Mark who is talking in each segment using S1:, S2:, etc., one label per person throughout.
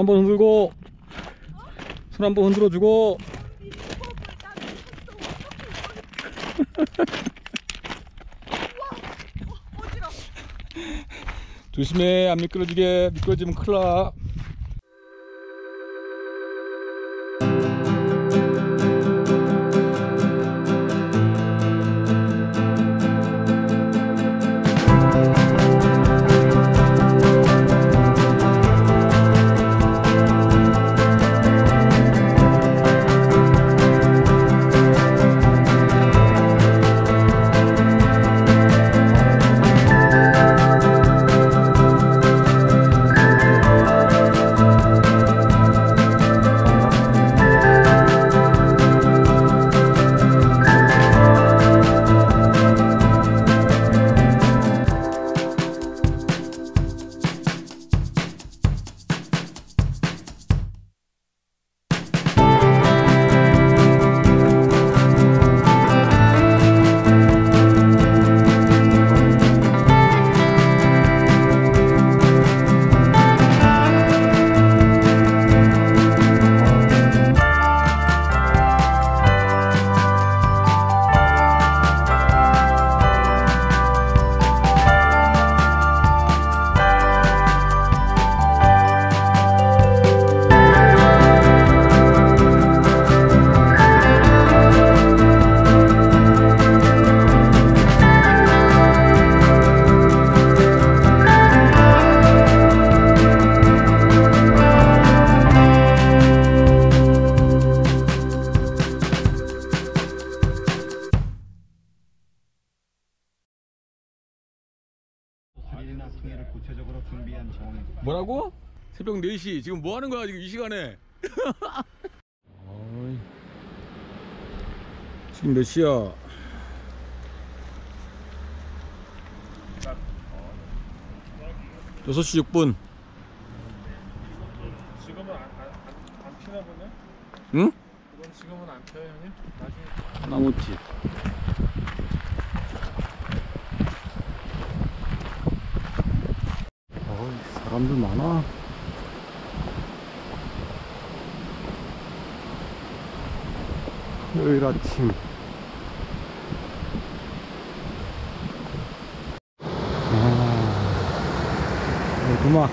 S1: 손 한번 흔들고 손 한번 흔들어주고. 조심해 안 미끄러지게. 미끄러지면 큰일 나 4시 지금 뭐 하는 거야 지금 이 시간에. 지금 몇 시야? 여섯 시 6분
S2: 지금은 안, 안, 안, 안 피나 보네?
S1: 응?
S2: 이건 지금은 안 펴요 형님? 나중에
S1: 어이 사람들 많아 요일 아침 아, 오두막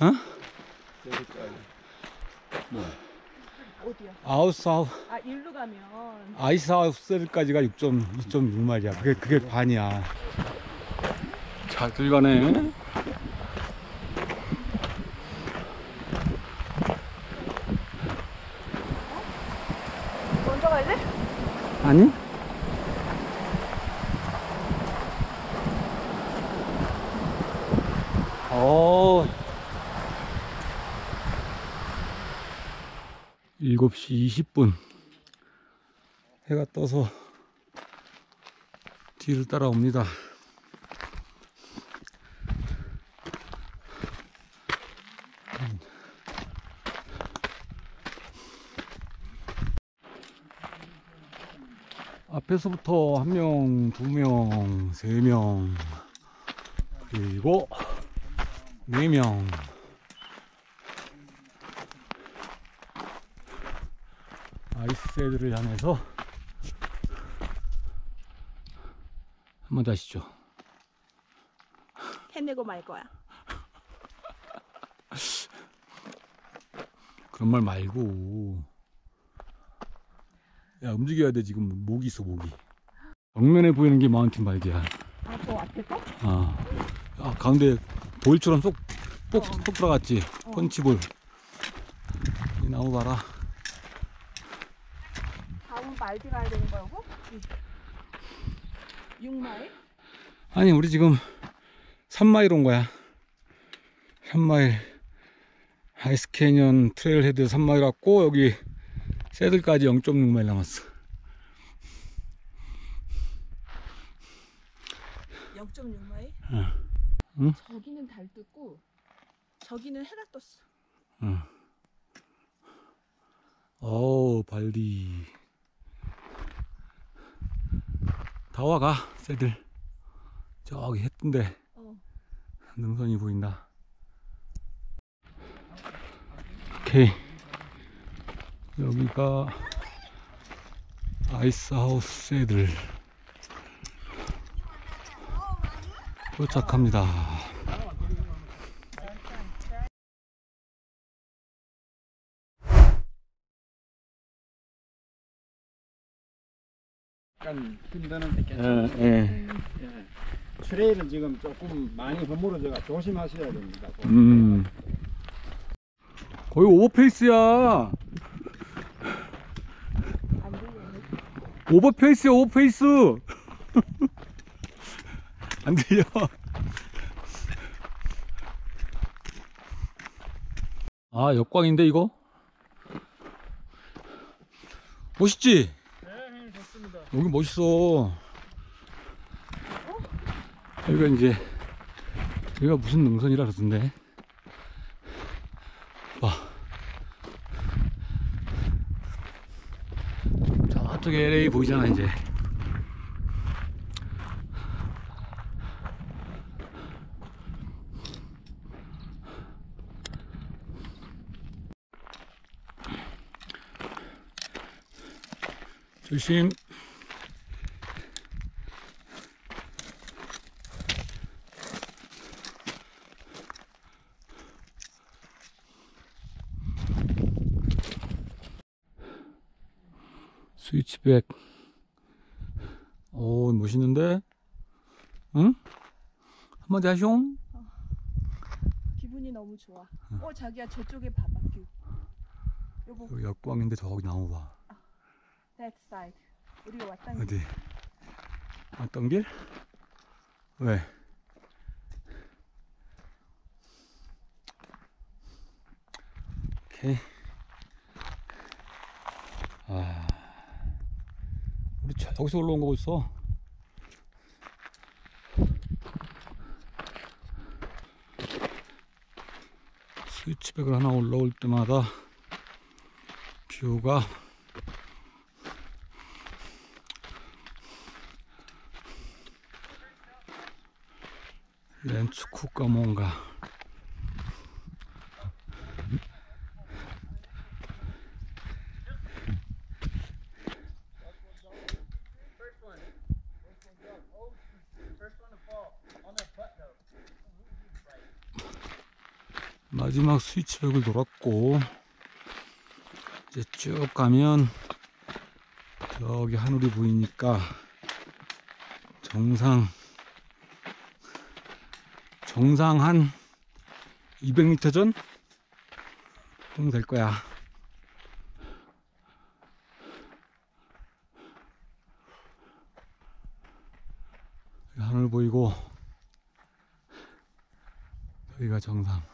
S1: 어? 아우스 아우
S3: 아 일로 가면
S1: 아이스 하우스까지가 6.6마리야. 그게 그게 반이야. 잘 들어가네.
S3: 먼저 갈래?
S1: 아니? 어. 7시 20분. 해가 떠서 뒤를 따라옵니다. 앞에서부터 한 명, 두 명, 세 명, 그리고 네 명. 아이스 애들을 향해서 한번더 하시죠.
S3: 해내고 말 거야.
S1: 그런 말 말고. 야, 움직여야 돼, 지금. 목이 있어, 목이. 정면에 보이는 게 마운틴 바이크야.
S3: 아저 앞에서?
S1: 아, 아 가운데 볼처럼 쏙, 쏙, 쏙 들어갔지.
S3: 어.
S1: 펀치볼. 이 나무 봐라.
S3: 다음 말디 가야 되는 거라고? 6마일?
S1: 아니, 우리 지금 3마일 온 거야. 3마일. 아이스 캐년 트레일 헤드 3마일 왔고, 여기 새들까지 0.6마일 남았어.
S3: 0.6마일?
S1: 어. 응?
S3: 저기는 달 뜨고 저기는 해가 떴어.
S1: 응. 어우, 발리. 다 와가 새들 저기 했던데
S3: 어.
S1: 능선이 보인다 오케이 여기가 아이스하우스 새들 도착합니다
S4: 약간 힘드는 데
S1: 예, 예.
S4: 트레일은 지금 조금 많이 허물어져가 조심하셔야 됩니다.
S1: 음. 거의 오버페이스야.
S3: 안 들리네.
S1: 오버페이스야, 오버페이스. 안 들려. 아, 역광인데, 이거? 멋있지?
S2: 네, 형님 좋습니다.
S1: 여기 멋있어. 여기가 이제, 여기가 무슨 능선이라 그러던데. 봐. 저쪽에 LA 보이잖아, 이제. 조심. 스위치백. 오, 멋있는데? 응? 한마디 하숑?
S3: 기분이 너무 좋아. 어 자기야 저쪽에 봐봐 view. 여보
S1: 여기 역광인데 저기 나무 봐.
S3: that side. 우리가 왔다는
S1: 어디? 어떤 길? 왜? 오케이. 아, 저기서 올라온 거 있어. 스위치백을 하나 올라올 때마다 뷰가 렌츠 쿠가 뭔가 마지막 스위치백을 돌았고 이제 쭉 가면 저기 하늘이 보이니까 정상 정상 한 200m 전 정도 될 거야. 하늘 보이고 여기가 정상.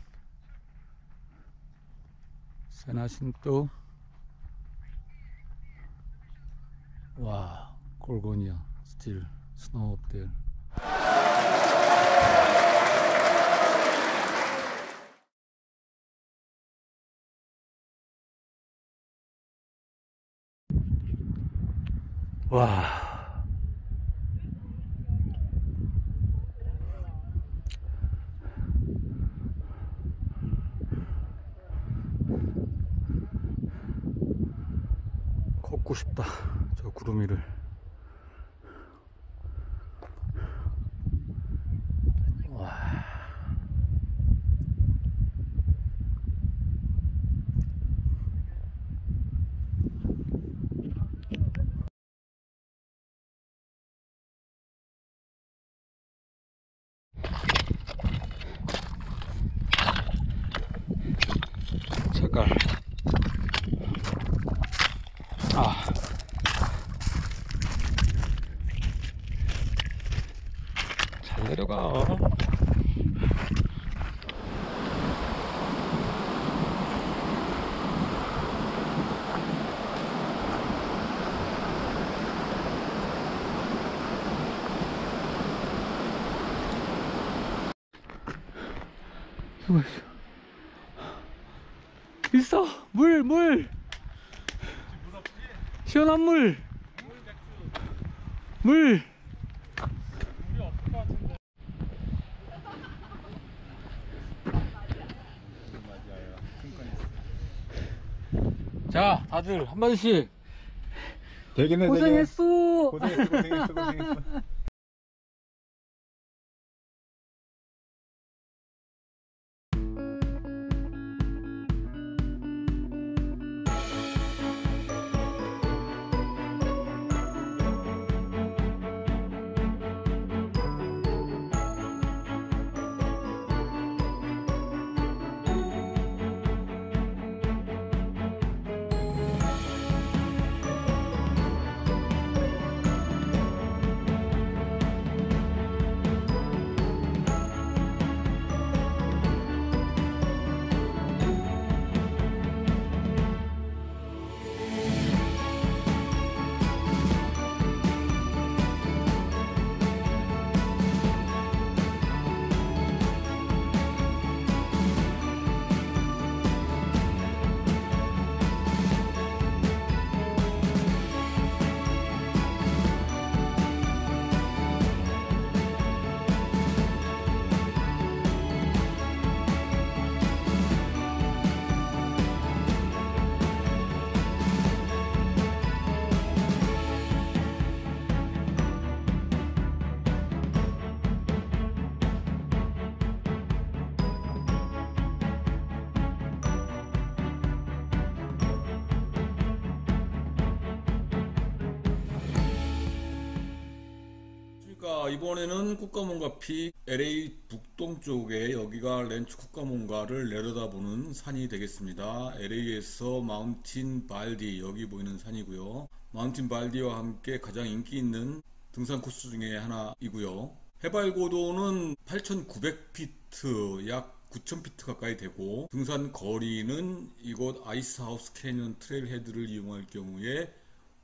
S1: 세나신도. 와, 골고니아. Up there. 와 싶다. 저 구름 위를. 내려가. 수고했어. 있어! 물, 물! 시원한 물! 물! 자, 다들 한마디씩.
S4: 되겠네
S1: 고생했어!
S4: 고생했어 고생했어 고생했어
S1: 그러니까 이번에는 쿠카몬가 peak LA 북동쪽에 여기가 랜초 쿠카몬가를 내려다보는 산이 되겠습니다. LA에서 마운틴 발디 여기 보이는 산이고요. 마운틴 발디와 함께 가장 인기 있는 등산 코스 중에 하나이고요. 해발 고도는 8,900피트 약 9,000피트 가까이 되고 등산 거리는 이곳 아이스하우스 캐년 trailhead를 이용할 경우에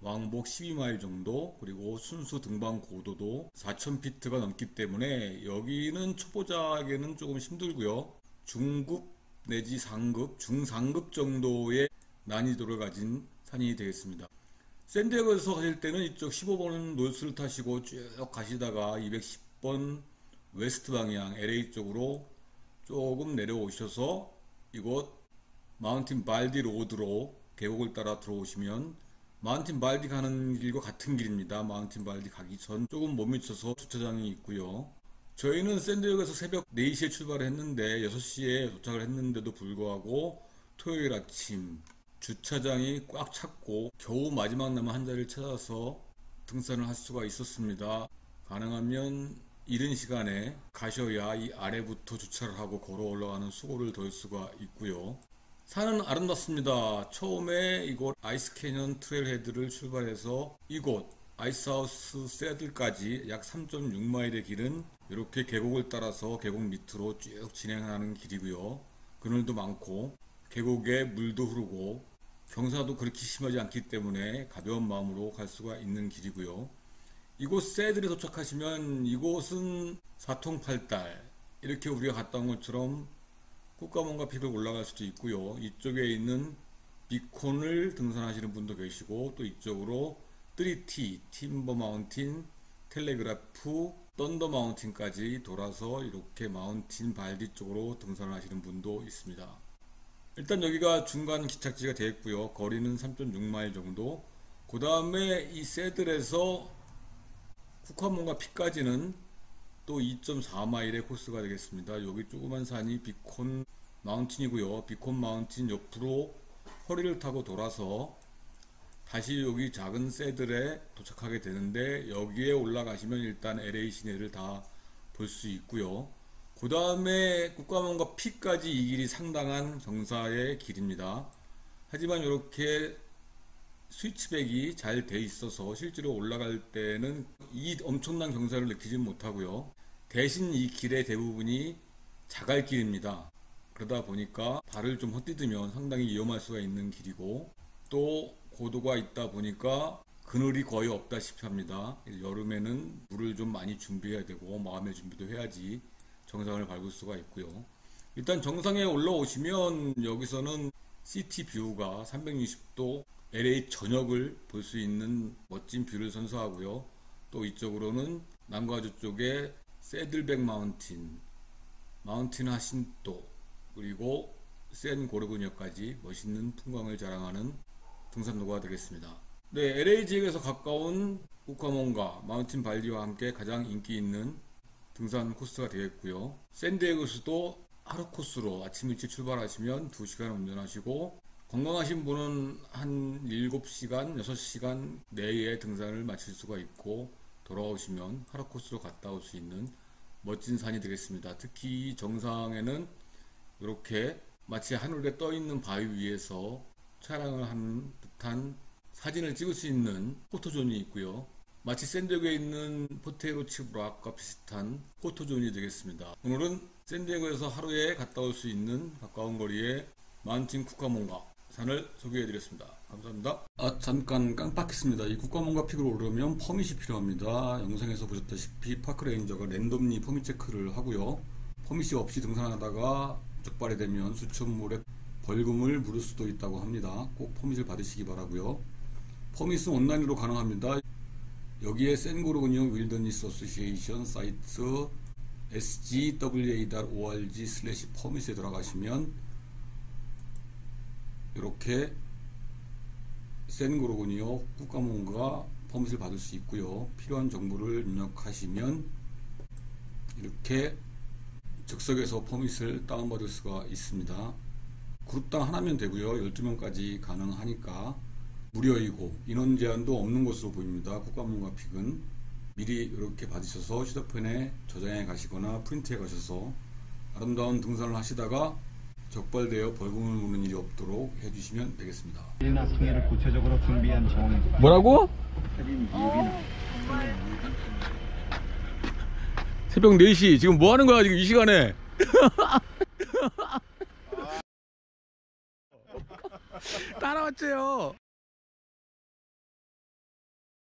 S1: 왕복 12마일 정도 그리고 순수 등반 고도도 4,000피트가 넘기 때문에 여기는 초보자에게는 조금 힘들고요. 중급 내지 상급, 중상급 정도의 난이도를 가진 산이 되겠습니다. 샌디에고에서 가실 때는 이쪽 15번 노스를 타시고 쭉 가시다가 210번 west 방향 LA 쪽으로 조금 내려오셔서 이곳 마운틴 발디 로드로 계곡을 따라 들어오시면 마운틴 발디 가는 길과 같은 길입니다. 마운틴 발디 가기 전 조금 못 미쳐서 주차장이 있고요. 저희는 샌디에고에서 새벽 4시에 출발했는데 6시에 도착을 했는데도 불구하고 토요일 아침 주차장이 꽉 찼고 겨우 마지막 남은 한 자리를 찾아서 등산을 할 수가 있었습니다. 가능하면 이른 시간에 가셔야 이 아래부터 주차를 하고 걸어 올라가는 수고를 덜 수가 있고요. 산은 아름답습니다. 처음에 이곳 아이스 캐년 trailhead를 출발해서 이곳 아이스하우스 saddle까지 약 3.6마일의 길은 이렇게 계곡을 따라서 계곡 밑으로 쭉 진행하는 길이고요. 그늘도 많고 계곡에 물도 흐르고 경사도 그렇게 심하지 않기 때문에 가벼운 마음으로 갈 수가 있는 길이고요. 이곳 saddle에 도착하시면 이곳은 사통팔달 이렇게 우리가 갔다 온 것처럼 꽃가mon과 픽을 올라갈 수도 있고요. 이쪽에 있는 비콘을 등산하시는 분도 계시고 또 이쪽으로 3T, 팀버 마운틴, 텔레그라프, 던더 마운틴까지 돌아서 이렇게 마운틴 발디 쪽으로 등산을 하시는 분도 있습니다. 일단 여기가 중간 기착지가 되어 있고요. 거리는 3.6마일 정도. 그 다음에 이 새들에서 쿠카몬과 피까지는 또 2.4마일의 코스가 되겠습니다. 여기 조그만 산이 비콘 마운틴이고요. 비콘 마운틴 옆으로 허리를 타고 돌아서 다시 여기 작은 새들에 도착하게 되는데 여기에 올라가시면 일단 LA 시내를 다 볼 수 있고요. 그 다음에 국가문과 피까지 이 길이 상당한 경사의 길입니다. 하지만 이렇게 스위치백이 잘 돼 있어서 실제로 올라갈 때는 이 엄청난 경사를 느끼지 못하고요. 대신 이 길의 대부분이 자갈길입니다. 그러다 보니까 발을 좀 헛디디면 상당히 위험할 수가 있는 길이고 또 고도가 있다 보니까 그늘이 거의 없다시피 합니다. 여름에는 물을 좀 많이 준비해야 되고 마음의 준비도 해야지 정상을 밟을 수가 있고요. 일단 정상에 올라오시면 여기서는 City view가 360도 LA 전역을 볼 수 있는 멋진 view를 선사하고요. 또 이쪽으로는 남가주 쪽에 새들백 마운틴, 마운틴 하신토 그리고 샌 고르고니오까지 멋있는 풍광을 자랑하는 등산로가 되겠습니다. 네, LA 지역에서 가까운 쿠카몬가 마운틴 발디와 함께 가장 인기 있는 등산 코스가 되겠고요. 샌디에고에서도 하루 코스로 아침 일찍 출발하시면 2시간 운전하시고 건강하신 분은 한 7시간, 6시간 내에 등산을 마칠 수가 있고 돌아오시면 하루 코스로 갔다 올 수 있는 멋진 산이 되겠습니다. 특히 정상에는 이렇게 마치 하늘에 떠 있는 바위 위에서 촬영을 한 듯한 사진을 찍을 수 있는 포토존이 있고요. 마치 샌디에고에 있는 Potato Chip Rock과 비슷한 포토존이 되겠습니다. 오늘은 샌디에고에서 하루에 갔다 올 수 있는 가까운 거리의 마운틴 쿠카몬가 산을 소개해 드렸습니다. 감사합니다. 아 잠깐 깜빡했습니다. 이 쿠카몬가 peak을 오르려면 퍼밋이 필요합니다. 영상에서 보셨다시피 park ranger가 randomly permit 체크를 하고요. 퍼밋이 없이 등산하다가 적발이 되면 수천불의 벌금을 물을 수도 있다고 합니다. 꼭 permit을 받으시기 바라고요. permit은 온라인으로 가능합니다. 여기에 San Gorgonio Wilderness Association 사이트 sgwa.org slash permit에 들어가시면 이렇게 샌 고르고니오 쿠카몬가 permit을 받을 수 있고요. 필요한 정보를 입력하시면 이렇게 즉석에서 permit을 다운받을 수가 있습니다. 그룹당 하나면 되고요. 12명까지 가능하니까 무료이고 인원 제한도 없는 것으로 보입니다. 쿠카몬가 peak은 미리 이렇게 받으셔서 휴대폰에 저장해 가시거나 프린트해 가셔서 아름다운 등산을 하시다가 적발되어 벌금을 물는 일이 없도록 해주시면 되겠습니다.
S4: 일이나 통일을 구체적으로 준비한 정
S1: 뭐라고? 새벽 4시 지금 뭐 하는 거야 지금 이 시간에 따라왔죠요